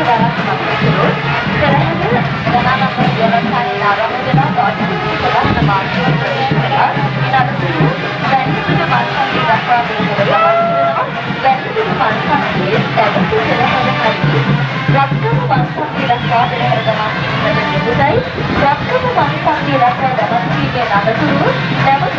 වරක් මතකතුරු පෙරහැර ගණනාත්මක ව්‍යවස්ථාවේ ආරම්භ වෙන දවස් 11 මාර්තුව ප්‍රවේශ කළා. ඉනතුරු වැන්නිපිට මල්සන්ගේ දක්වා මේකට ගමන් කරනවා. වැන්නිපිට මල්සන්ගේ ඇතුළු පෙරහැර හරි රක්කම මල්සන්ගේ දක්වා පෙරහැර ගමන් කිරීමට නියුතයි. රක්කම මල්සන්ගේ දක්වා ගමන් කිරීමේ අනතුරු නැවත රක්කම මල්සන්ගේ හරි